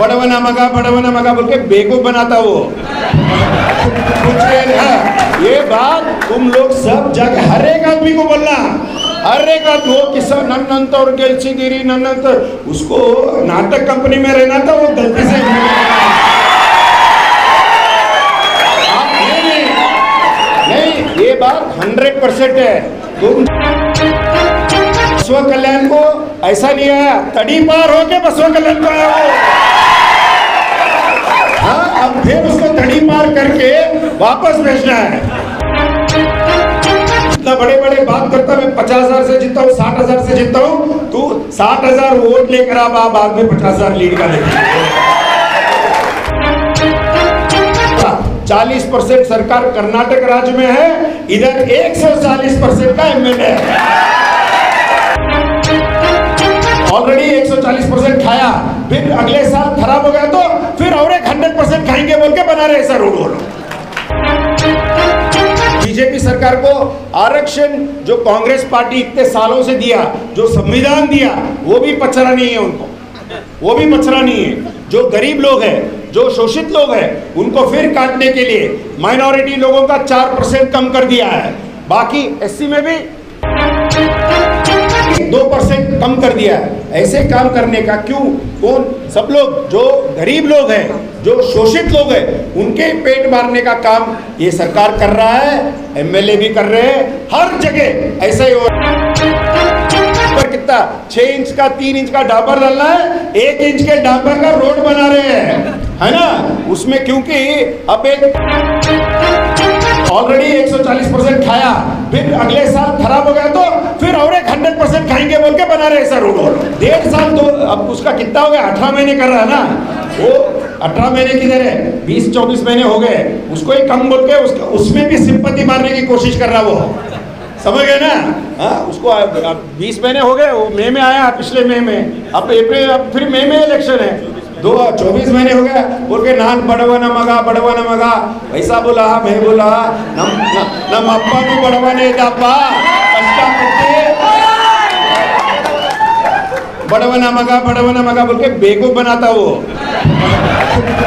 बड़वना मगा बड़वना मगा बोल के बेवकूफ़ बनाता वो। हाँ, ये बात तुम लोग सब जगह हर एक आदमी को बोलना। हर एक आदमी वो किस्सा नन्नंतर उसको नाटक कंपनी में रहना था वो गलती से नहीं, ये बात हंड्रेड परसेंट है। तुम बसवा कल्याण को ऐसा नहीं आया तड़ी पार होके कल्याण को वो हाँ। अब फिर उसको तड़ी पार करके वापस भेजना है। इतना बड़े बड़े बात करता मैं पचास हज़ार से जीता हूँ, साठ हज़ार से जीता हूँ, तू साठ हज़ार वोट लेकर आप बाद में पचास हज़ार लीड का लेकर चालीस परसेंट सरकार कर्नाटक राज्य में है, इधर एक सौ चालीस परसेंट का एमएलए है। 140 परसेंट खाया, फिर अगले साल खराब हो गया तो फिर और एक हंड्रेड परसेंट खाएँगे बोल के बना रहे सर रोड बीजेपी सरकार को आरक्षण जो कांग्रेस पार्टी इतने सालों से दिया, जो संविधान दिया, वो भी पचरा नहीं है उनको। वो भी पचरा नहीं है। जो गरीब लोग हैं, जो शोषित लोग हैं, उनको फिर काटने के लिए माइनॉरिटी लोगों का चार परसेंट कम कर दिया है। बाकी एससी में भी दो परसेंट कम कर दिया है। ऐसे काम करने का क्यों? कौन? सब लोग, जो गरीब लोग हैं, जो शोषित लोग हैं, उनके पेट मारने का काम ये सरकार कर रहा है एमएलए भी कर रहे हैं, हर जगह ऐसा ही हो पर कितना? छह इंच का, तीन इंच का डाबर डालना है, एक इंच के डाबर का रोड बना रहे हैं, है ना? उसमें क्योंकि अब एक ऑलरेडी 140 परसेंट खाया, फिर अगले साल खराब हो गया तो फिर और खाएँगे बोल के बना रहे ऐसा रोड डेढ़ साल तो अब उसका कितना हो गया? अठारह महीने कर रहा है ना? वो अठारह महीने किधर है? बीस चौबीस महीने हो गए। उसको एक कम बोल के उसका उसमें भी सिंपत्ति मारने की कोशिश कर रहा वो। समझ गए ना? आ, उसको अब, अब बीस महीने हो गए वो मई में आया पिछले मई में। अब अप्रैल अब फिर मई में इलेक्शन है। दो चौबीस महीने हो गया। बोल के नान बड़वा न मगा बड़वा न मगा। वैसा बोला हाँ, मैं बोला नम नम अप्पा को बड़वा नहीं था बड़वना मगा बड़वना मगा बोल के बेवकूफ़ बनाता वो।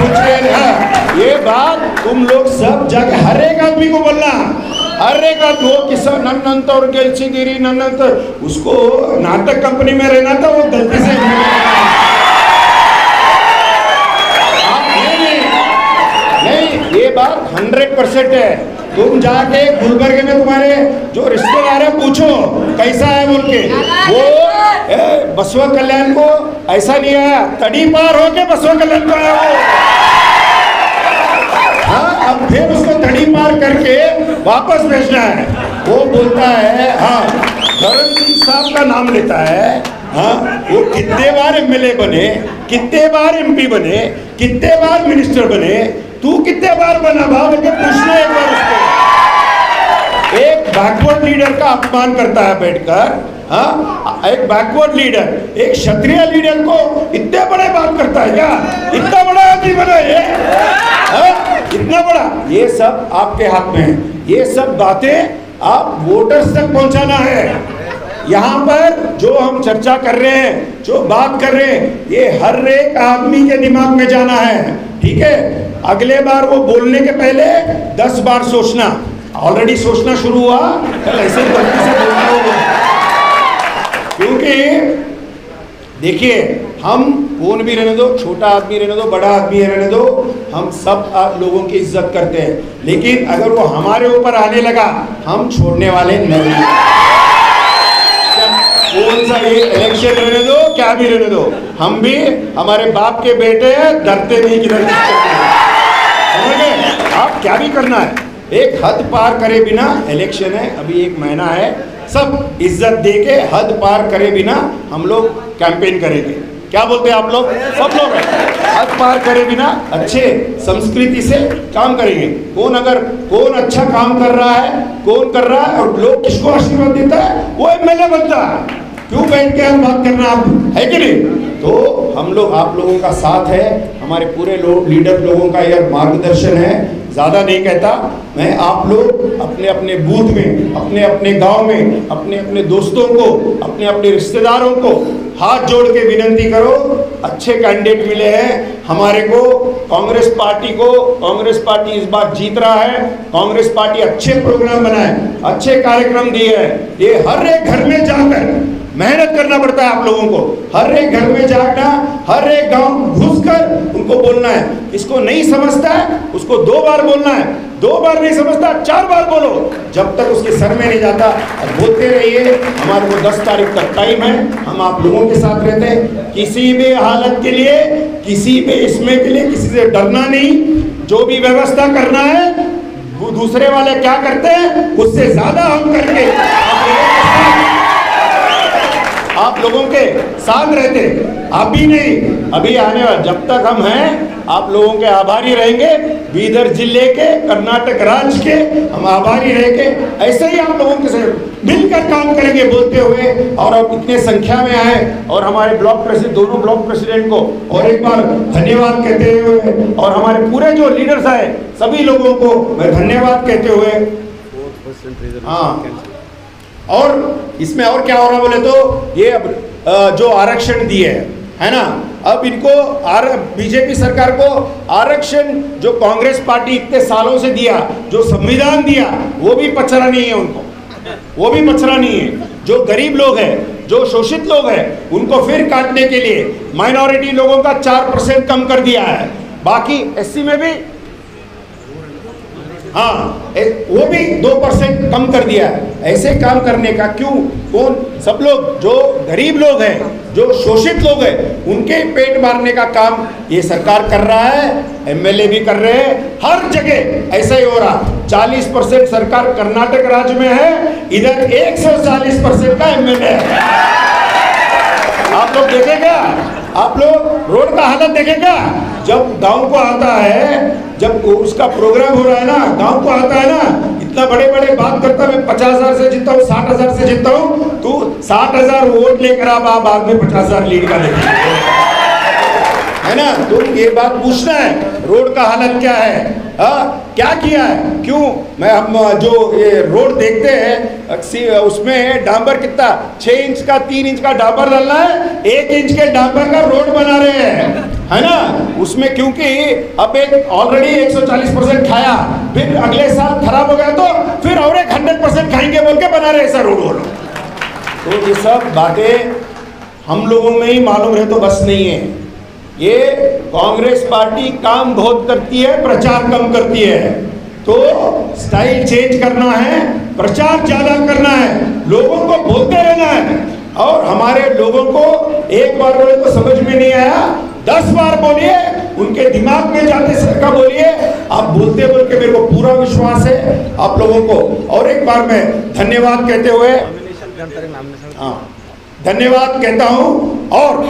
कुछ ये हाँ, ये बात तुम लोग सब जगह हर एक आदमी को बोलना। हर एक आदमी वो किस्सा नन्नंतर गेलसीगिरी नन्नंतर उसको नाटक कंपनी में रहना था वो गलती से नहीं नहीं ये बात हंड्रेड परसेंट है। तुम जाके गुलबर्ग में तुम्हारे जो रिश्तेदार है, पूछो, कैसा है बोल के वो बसवा कल्याण को ऐसा नहीं आया। तड़ी पार होके बसवा कल्याण को आया हाँ अब फिर उसको तड़ी पार करके वापस भेजना है। वो बोलता है हाँ करण सिंह साहब का नाम लेता है। हाँ वो कितने बार एमएलए बने, कितने बार एमपी बने, कितने बार मिनिस्टर बने तू कितने बार बना? भाव के पूछना एक बार उसको। एक बैकवर्ड लीडर का अपमान करता है बैठकर हाँ? एक बैकवर्ड लीडर एक क्षत्रिय लीडर को इतने बड़े बात करता है क्या? इतना बड़ा आदमी बना ये। हाँ? इतना बड़ा। ये सब आपके हाथ में है। ये सब बातें आप वोटर्स तक पहुंचाना है। यहाँ पर जो हम चर्चा कर रहे हैं, जो बात कर रहे हैं, ये हर एक आदमी के दिमाग में जाना है। ठीक है? अगले बार वो बोलने के पहले दस बार सोचना। ऑलरेडी सोचना शुरू हुआ कल ऐसे गलती से बोलना होगा क्योंकि, देखिए, हम कौन भी रहने दो, छोटा आदमी रहने दो, बड़ा आदमी रहने दो, हम सब लोगों की इज़्ज़त करते हैं। लेकिन अगर वो हमारे ऊपर आने लगा, हम छोड़ने वाले नहीं। कौन सा ये इलेक्शन रहने दो, क्या भी रहने दो। हम भी हमारे बाप के बेटे हैं, डरते नहीं किधर। समझ आप क्या भी करना है। एक हद पार करे बिना इलेक्शन है, अभी एक महीना है, सब इज़्ज़त दे के हद पार करे बिना हम लोग कैंपेन करेंगे। क्या बोलते हैं आप लोग? सब लोग हद पार करे बिना अच्छे संस्कृति से काम करेंगे। कौन अगर, कौन अच्छा काम कर रहा है, कौन कर रहा है और लोग किसको आशीर्वाद देता है, वो एमएलए बनता है। क्यों बैठ के हम बात करना आप? है कि नहीं? तो हम लोग, आप लोगों का साथ है। हमारे पूरे लोग लीडर लोगों का यह मार्गदर्शन है। ज़्यादा नहीं कहता, मैं आप लोग अपने अपने बूथ में, अपने अपने गाँव में, अपने अपने दोस्तों को, अपने अपने रिश्तेदारों को हाथ जोड़ के विनंती करो, अच्छे कैंडिडेट मिले हैं। हमारे को, कांग्रेस पार्टी को, कांग्रेस पार्टी इस बार जीत रहा है। कांग्रेस पार्टी अच्छे प्रोग्राम बनाए, अच्छे कार्यक्रम दिए हैं। ये हर एक घर में जाकर मेहनत करना पड़ता है आप लोगों को। हर एक घर में जाना हर एक गाँव घुसकर उनको बोलना है। इसको नहीं समझता है उसको दो बार बोलना है। दो बार नहीं समझता, चार बार बोलो। जब तक उसके सर में नहीं जाता और बोलते रहिए। हमारे को दस तारीख तक टाइम है। हम आप लोगों के साथ रहते हैं। किसी भी हालत के लिए, किसी भी इसमें के लिए, किसी से डरना नहीं। जो भी व्यवस्था करना है, वो दूसरे वाले क्या करते हैं? उससे ज़्यादा हम करके आप लोगों के साथ रहते। अभी नहीं अभी आने वाले जब तक हम हैं आप लोगों के आभारी रहेंगे। बीदर ज़िले के कर्नाटक राज्य के हम आभारी रहेंगे। ऐसे ही आप लोगों के साथ मिलकर काम करेंगे बोलते हुए। और अब इतने संख्या में आए और हमारे ब्लॉक प्रेसिडेंट दोनों ब्लॉक प्रेसिडेंट को और एक बार धन्यवाद कहते हुए और हमारे पूरे जो लीडर्स आए सभी लोगों को मैं धन्यवाद कहते हुए हाँ। और इसमें और क्या हो रहा बोले तो ये अब जो आरक्षण दिए है है ना? अब इनको आर, बीजेपी सरकार को आरक्षण जो कांग्रेस पार्टी इतने सालों से दिया, जो संविधान दिया, वो भी पचरा नहीं है उनको। वो भी पचरा नहीं है। जो गरीब लोग हैं, जो शोषित लोग हैं, उनको फिर काटने के लिए माइनॉरिटी लोगों का चार परसेंट कम कर दिया है। बाकी एससी में भी हाँ वो भी दो परसेंट कम कर दिया है। ऐसे काम करने का क्यों? कौन? सब लोग, जो गरीब लोग हैं, जो शोषित लोग हैं, उनके पेट मारने का काम ये सरकार कर रहा है एमएलए भी कर रहे हैं। हर जगह ऐसा ही हो रहा। 40 परसेंट सरकार कर्नाटक राज्य में है, इधर 140 परसेंट का एमएलए है। आप लोग देखेगा आप लोग रोड का हालत देखेगा जब गाँव को आता है, जब उसका प्रोग्राम हो रहा है ना, गाँव को आता है ना, इतना बड़े बड़े बात करता मैं पचास हज़ार से जीतता हूँ, साठ हज़ार से जीतता हूँ, तू साठ हज़ार वोट लेकर आप बाद पचास हज़ार लीड का लेके है ना? तुम ये बात पूछना है, रोड का हालत क्या है? हाँ क्या किया है? क्यों? मैं हम, जो ये रोड देखते हैं उसमें डांबर कितना? छह इंच का, तीन इंच का डांबर डालना है, एक इंच के डांबर का रोड बना रहे हैं, है ना? उसमें क्योंकि अब एक ऑलरेडी 140 परसेंट खाया, फिर अगले साल खराब हो गया तो फिर और एक हंड्रेड परसेंट खाएँगे बोल के बना रहे सर रोड तो ये सब बातें हम लोगों में ही मालूम रहे तो बस नहीं है। ये कांग्रेस पार्टी काम बहुत करती है प्रचार कम करती है। तो स्टाइल चेंज करना है प्रचार ज़्यादा करना है लोगों को बोलते रहना है। और हमारे लोगों को एक बार बोले तो समझ में नहीं आया। दस बार बोलिए उनके दिमाग में जाते सरका बोलिए। आप बोलते बोल के मेरे को पूरा विश्वास है आप लोगों को। और एक बार मैं धन्यवाद कहते हुए हाँ धन्यवाद कहता हूँ। और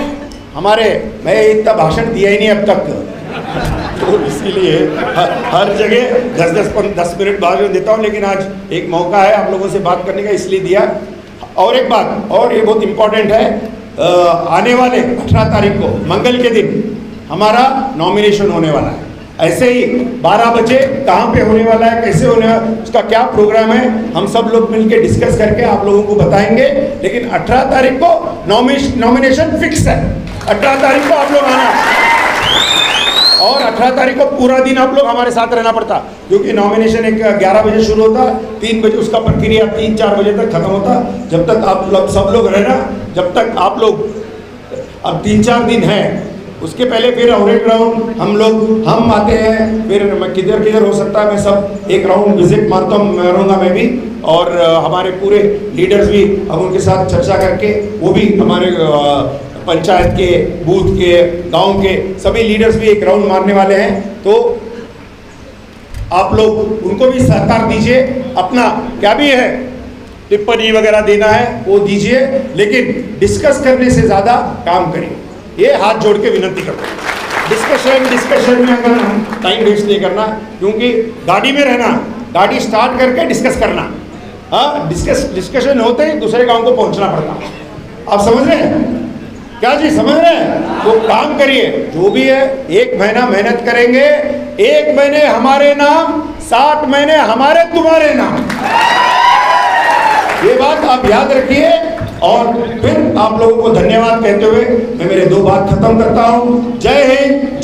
हमारे मैं इतना भाषण दिया ही नहीं अब तक। तो इसीलिए हर, हर जगह दस दस पन, दस मिनट भाषण देता हूँ लेकिन आज एक मौका है आप लोगों से बात करने का इसलिए दिया। और एक बात और ये बहुत इम्पोर्टेंट है आने वाले अठारह तारीख को मंगल के दिन हमारा नॉमिनेशन होने वाला है। ऐसे ही 12 बजे कहाँ पे होने वाला है कैसे होने वाला उसका क्या प्रोग्राम है हम सब लोग मिलके डिस्कस करके आप लोगों को बताएँगे। लेकिन 18 तारीख को नॉमिनेशन फिक्स है। 18 तारीख को आप लोग आना। और 18 तारीख को पूरा दिन आप लोग हमारे साथ रहना पड़ता। क्योंकि नॉमिनेशन एक 11 बजे शुरू होता, तीन बजे उसका प्रक्रिया तीन चार बजे तक खत्म होता। जब तक आप लोग सब लोग रहना, जब तक आप लोग, अब तीन चार दिन है। उसके पहले फिर और एक राउंड हम लोग, हम आते हैं, फिर किधर किधर हो सकता है, मैं सब एक राउंड विज़िट मारता हूँ, मैं रहूँगा मैं भी। और हमारे पूरे लीडर्स भी हम उनके साथ चर्चा करके, वो भी हमारे पंचायत के, बूथ के, गाँव के सभी लीडर्स भी एक राउंड मारने वाले हैं। तो आप लोग उनको भी सहकार दीजिए, अपना क्या भी है, टिप्पणी वगैरह देना है, वो दीजिए, लेकिन डिस्कस करने से ज़्यादा काम करिए। ये हाथ जोड़ के विनती करते हैं। डिस्कशन डिस्कशन में अगर टाइम वेस्ट नहीं करना, क्योंकि गाड़ी में रहना गाड़ी स्टार्ट करके डिस्कस करना। हाँ डिस्कस डिस्कशन होते ही दूसरे गाँव को पहुँचना पड़ता। आप समझ रहे हैं? क्या जी समझ रहे हैं? तो काम करिए। जो भी है, एक महीना मेहनत करेंगे। एक महीने हमारे नाम, सात महीने हमारे तुम्हारे नाम। ये बात आप याद रखिए। और फिर आप लोगों को धन्यवाद कहते हुए मैं मेरे दो बात खत्म करता हूँ। जय हिंद